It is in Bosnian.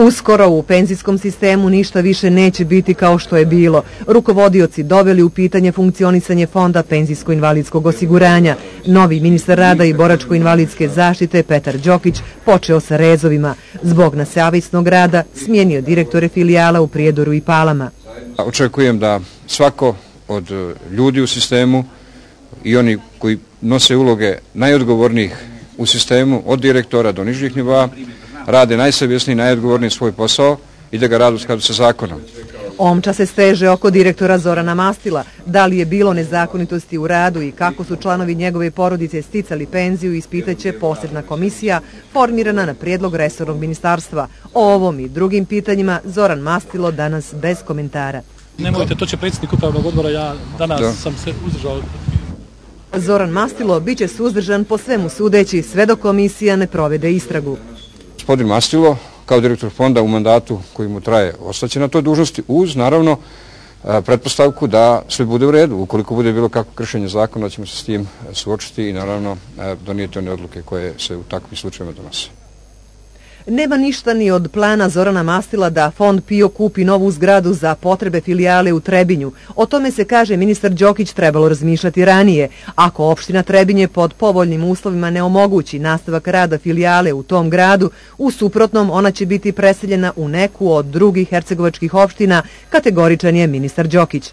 Uskoro u penzijskom sistemu ništa više neće biti kao što je bilo. Rukovodioci doveli u pitanje funkcionisanje fonda penzijsko-invalidskog osiguranja. Novi ministar rada i boračko-invalidske zaštite Petar Đokić počeo sa rezovima. Zbog nasavisnog rada smijenio direktore filijala u Prijedoru i Palama. Očekujem da svako od e, ljudi u sistemu i oni koji nose uloge najodgovornijih u sistemu od direktora do nižih nivoa rade najsavjesniji, najodgovorniji svoj posao i da ga radu skladu sa zakonom. Omča se steže oko direktora Zorana Mastila. Da li je bilo nezakonitosti u radu i kako su članovi njegove porodice sticali penziju, ispitaće posebna komisija formirana na prijedlog resornog ministarstva. O ovom i drugim pitanjima Zoran Mastilo danas bez komentara. Nemojte, to će predsjednik upravnog odbora, ja danas sam se uzdržao. Zoran Mastilo biće suzdržan po svemu sudeći sve do komisija ne provede istragu gospodin Mastilo kao direktor fonda u mandatu koji mu traje ostaće na toj dužnosti uz naravno e, pretpostavku da sve bude u redu. Ukoliko bude bilo kako kršenje zakona, ćemo se s tim suočiti i naravno e, donijeti one odluke koje se u takvim slučajima donose. Nema ništa ni od plana Zorana Mastila da fond PIO kupi novu zgradu za potrebe filijale u Trebinju. O tome se kaže ministar Đokić trebalo razmišljati ranije. Ako opština Trebinje pod povoljnim uslovima ne omogući nastavak rada filijale u tom gradu, u suprotnom ona će biti preseljena u neku od drugih hercegovačkih opština, kategoričan je ministar Đokić.